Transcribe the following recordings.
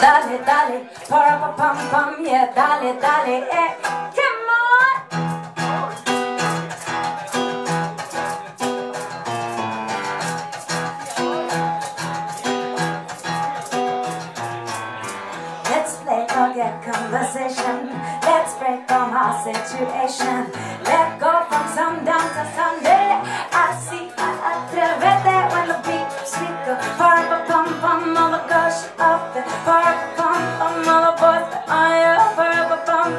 dale, dale, para pa pam pam, yeah, dale, dale, eh, come on. Let's forget conversation. Let's break from our situation. Let go from sundown to Sunday. The par pa pum pum, all the boys that I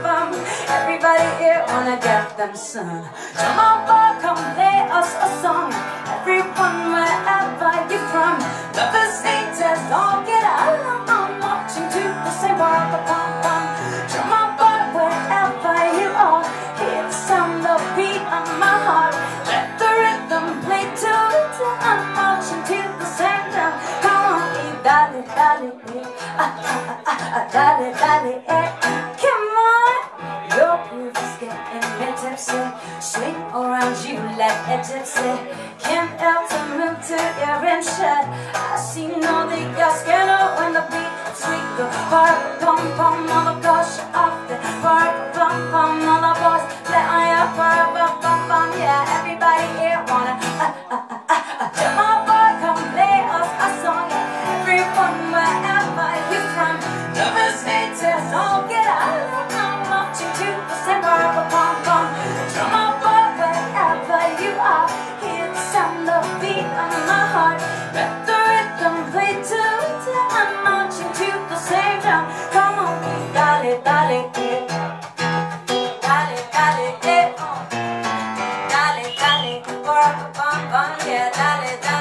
pum. Everybody here wanna get them some. Come on, boy, come play us a song. Everyone, wherever you're from. Lovers, haters, all eh. Ah, ah, ah, ah, dale, dale, eh. Come on. Your groove is getting me tipsy. Swing around you like a gypsy. Can't help to move to your shut. I see no you're scared of when the beat sweet go. Bar pum pum, all everyone wherever you from, lovers, haters, all get out. I'm marching to the same bar pum pum. Come on, boy, wherever you are, hear the sound of beat on my heart. Let the rhythm play to it. I'm marching to the same drum. Come on, dale, dale, eh. Dale, dale, eh. oh. Dale, dale, bum, bum, bum, yeah, dale, dale,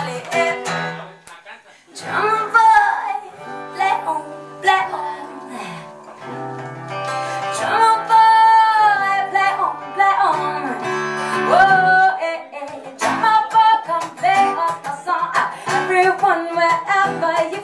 wherever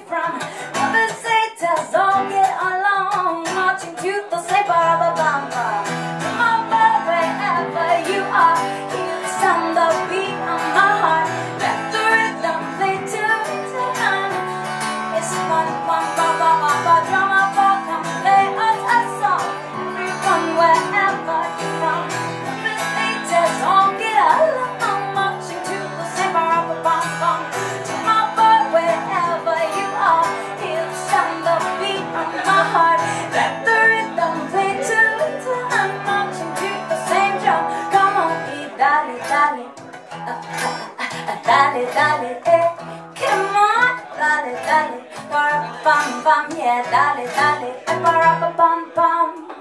dale, dale, dale, dale, eh, come on, dale, dale, para pam pam, yeah, dale, dale, eh, para pam pam.